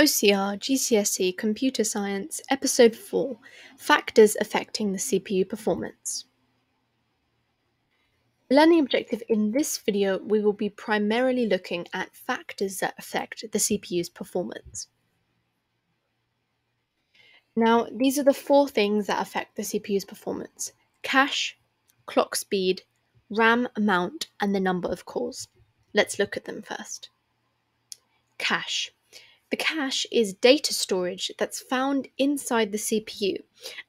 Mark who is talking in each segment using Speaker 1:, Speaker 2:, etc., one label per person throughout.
Speaker 1: OCR GCSE Computer Science Episode 4 Factors Affecting the CPU Performance. Learning objective in this video, we will be primarily looking at factors that affect the CPU's performance. Now, these are the four things that affect the CPU's performance cache, clock speed, RAM amount, and the number of cores. Let's look at them first. Cache. The cache is data storage that's found inside the CPU,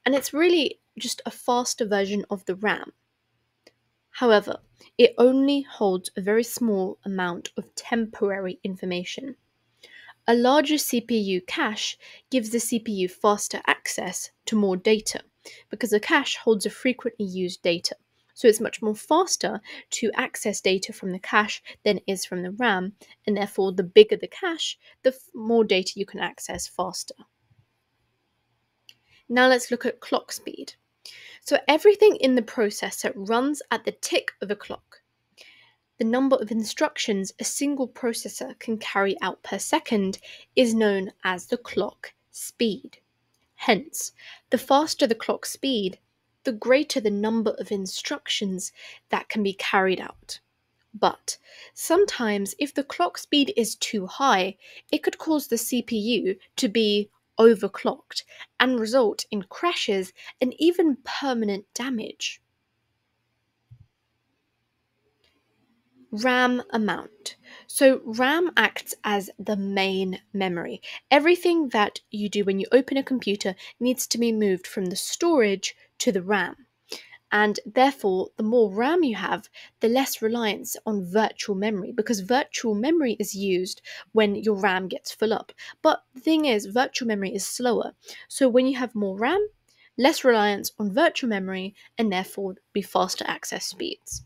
Speaker 1: and it's really just a faster version of the RAM. However, it only holds a very small amount of temporary information. A larger CPU cache gives the CPU faster access to more data because the cache holds a frequently used data. So it's much more faster to access data from the cache than it is from the RAM, and therefore, the bigger the cache, the more data you can access faster. Now let's look at clock speed. So everything in the processor runs at the tick of a clock. The number of instructions a single processor can carry out per second is known as the clock speed. Hence, the faster the clock speed, the greater the number of instructions that can be carried out. But sometimes, if the clock speed is too high, it could cause the CPU to be overclocked and result in crashes and even permanent damage. RAM amount. So, RAM acts as the main memory. Everything that you do when you open a computer needs to be moved from the storage to the RAM. And therefore, the more RAM you have, the less reliance on virtual memory because virtual memory is used when your RAM gets full up. But the thing is, virtual memory is slower. So when you have more RAM, less reliance on virtual memory and therefore be faster access speeds.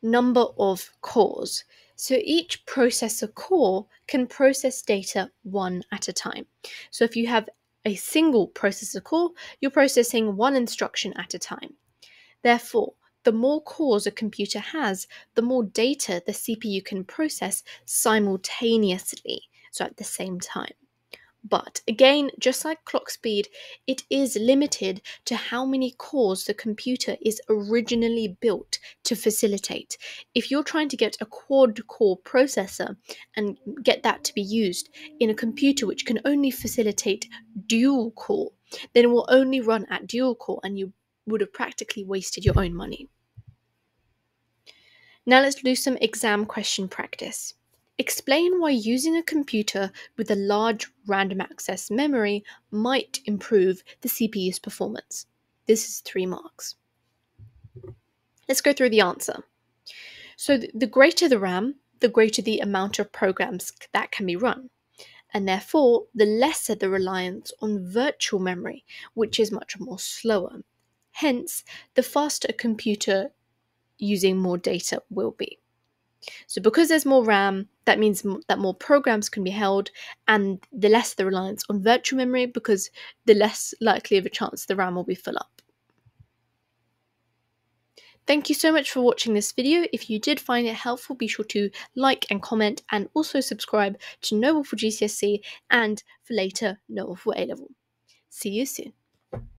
Speaker 1: Number of cores. So each processor core can process data one at a time. So if you have a single processor core, you're processing one instruction at a time. Therefore, the more cores a computer has, the more data the CPU can process simultaneously, so at the same time. But again, just like clock speed, it is limited to how many cores the computer is originally built to facilitate. If you're trying to get a quad core processor and get that to be used in a computer which can only facilitate dual core, then it will only run at dual core and you would have practically wasted your own money. Now let's do some exam question practice. Explain why using a computer with a large random access memory might improve the CPU's performance. This is three marks. Let's go through the answer. So, the greater the RAM, the greater the amount of programs that can be run, and therefore the lesser the reliance on virtual memory, which is much more slower. Hence, the faster a computer using more data will be. So because there's more RAM, that means that more programs can be held and the less the reliance on virtual memory because the less likely of a chance the RAM will be full up. Thank you so much for watching this video. If you did find it helpful, be sure to like and comment and also subscribe to No Waffle GCSE and for later No Waffle A-Level. See you soon.